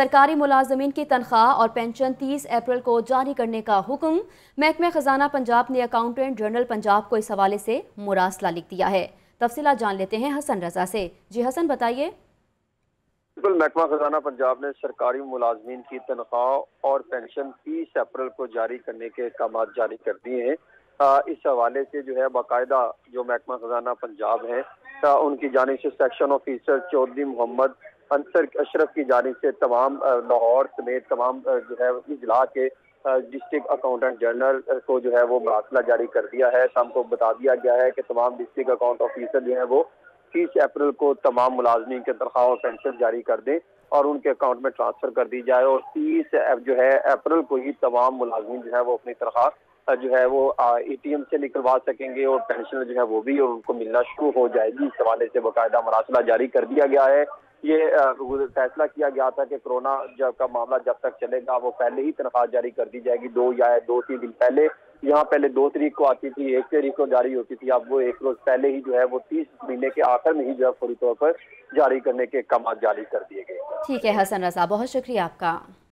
सरकारी मुलाजमीन की तनख्वाह और पेंशन 30 अप्रैल को जारी करने का हुक्म, महकमे खजाना पंजाब ने अकाउंटेंट जनरल पंजाब को इस हवाले से मुरासला लिख दिया है। तफसीला जान लेते हैं हसन रजा से। जी हसन, बताइए। महकमा खजाना पंजाब ने सरकारी मुलाजमीन की तनख्वाह और पेंशन तीस अप्रैल को जारी करने के अहकाम जारी कर दिए हैं। इस हवाले से जो है बाकायदा जो महकमा खजाना पंजाब है उनकी जानब से सेक्शन ऑफिसर चौधरी मोहम्मद अंसर अशरफ की जानब से तमाम लाहौर समेत तमाम जो है इजला के डिस्ट्रिक्ट अकाउंटेंट जनरल को जो है वो मरासला जारी कर दिया है। शाम को बता दिया गया है कि तमाम डिस्ट्रिक्ट अकाउंट ऑफिसर जो है वो तीस अप्रैल को तमाम मुलाजमीन के तनख्वाह और पेंशन जारी कर दें और उनके अकाउंट में ट्रांसफ़र कर दी जाए और तीस जो है अप्रैल को ही तमाम मुलाजमीन जो है वो अपनी तनख्वाह जो है वो ए टी एम से निकलवा सकेंगे और पेंशन जो है वो भी और उनको मिलना शुरू हो जाएगी। इस हवाले से बाकायदा मरासला जारी कर दिया गया है। ये फैसला किया गया था कि कोरोना जब का मामला जब तक चलेगा, वो पहले ही तनख्वाह जारी कर दी जाएगी, दो या दो तीन दिन पहले। यहाँ पहले दो तरीक को आती थी, एक तरीक को जारी होती थी, अब वो एक रोज पहले ही जो है, वो तीस महीने के आखिर में ही जो है, फौरी तौर पर जारी करने के काम जारी कर दिए गए। ठीक है, हसन रजा, बहुत शुक्रिया आपका।